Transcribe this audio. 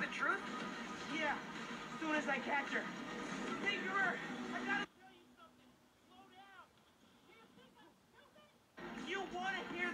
the truth? Yeah, as soon as I catch her. Tinkerer, I gotta tell you something. Slow down. Do you think I'm stupid? You want to hear.